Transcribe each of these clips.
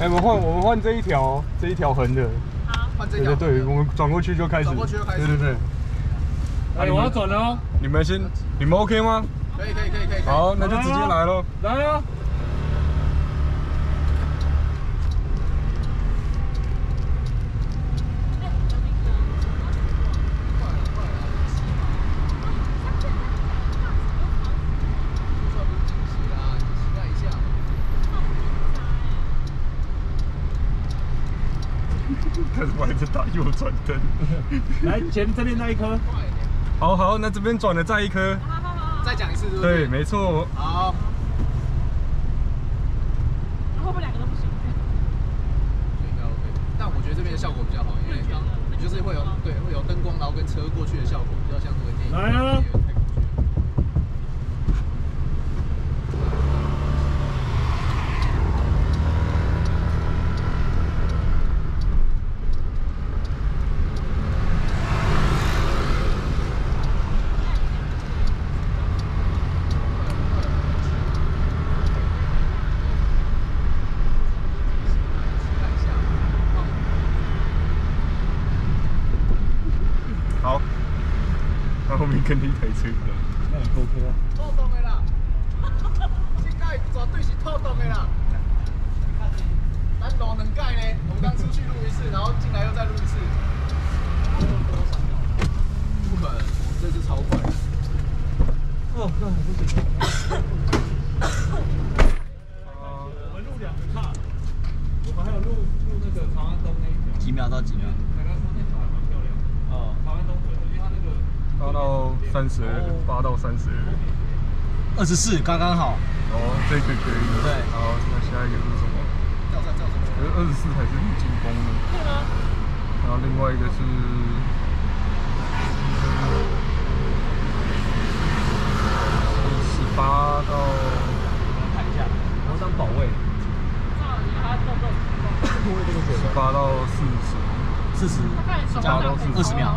哎，我们换我们换这一条，这一条横的。好，换这条。对对对，我们转过去就开始。转过去就开始。对对对。哎，我要转了哦。你们先，你们 OK 吗？可以可以可以可以。好，那就直接来喽。来啊！开始玩着打右转灯，来前这边那一颗，好好，那这边转了再一颗，再讲一次，对，没错，好。后面两个都不行，应该 OK，但我觉得这边的效果比较好，因为刚就是会有对会有灯光，然后跟车过去的效果比较像这个电影。来啊！后面跟你一台车，那很 OK 啊。透动的啦，这盖绝对是透动的啦。咱路两盖呢，我们刚出去录一次，然后进来又再录一次。不可能，这次超快。哦，那很不行。我们录两个卡，我们还有录录那个长安东那一条。几秒到几秒？刚刚说那条还蛮漂亮。哦，长安东可能因为它那个。八到三十二，八到三十二，二十四刚刚好。哦，这个可以。对。好，那下一个是什么？吊车，吊车。可是二十四才是很紧绷的。对吗？然后另外一个是十八到。看一下，我当保卫。十八到四十。四十。加到二十秒。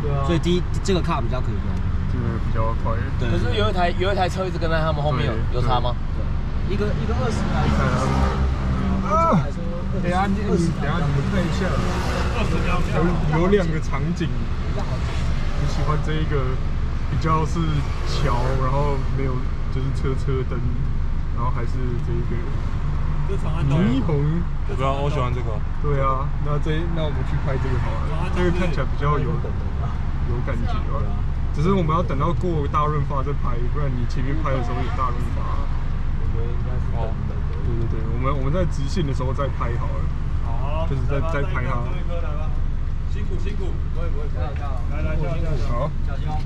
对啊，所以第一这个卡比较可以用，这个比较快。对。可是有一台有一台车一直跟在他们后面，有有差吗？对。一个一个二十秒。啊！等下你等下你们看一下，有有两个场景，你喜欢这一个比较是桥，然后没有就是车车灯，然后还是这一个霓虹？我知道，我喜欢这个。对啊，那这那我们去拍这个好了，这个看起来比较有。有感觉啊，只是我们要等到过大润发再拍，不然你前面拍的时候有大润发。我觉得应该是哦，对对对，我们我们在直线的时候再拍好了。好，就是再再拍它。辛苦辛苦，不会不会，来来叫叫叫，好，小心哦。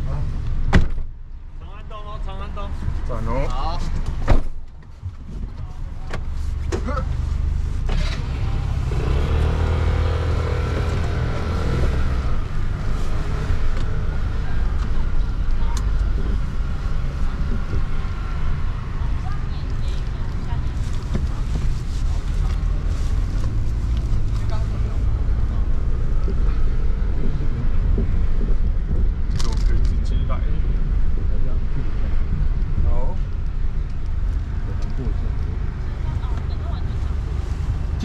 长安东哦，长安东。转哦。好。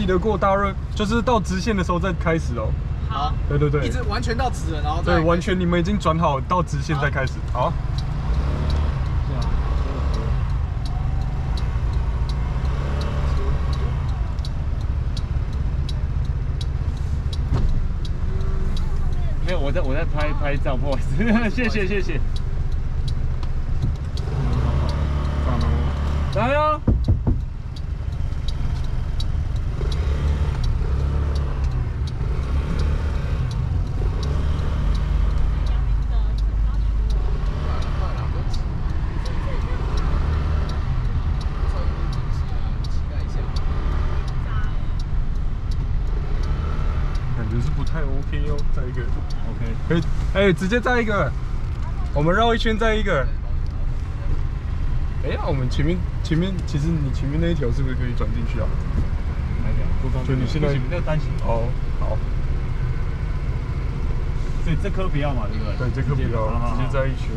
得过大润，就是到直线的时候再开始哦。好，对对对，一直完全到直了，然后对，完全你们已经转好，到直线再开始。好。没有，我在我在拍拍照，不好意思，谢 谢谢谢。来哟。哎，直接再一个，我们绕一圈再一个。哎呀，我们前面前面，其实你前面那一条是不是可以转进去啊？哪条？就你现在不要担心哦，好。所以这颗不要嘛，对不对？对，这颗不要，直接再一圈。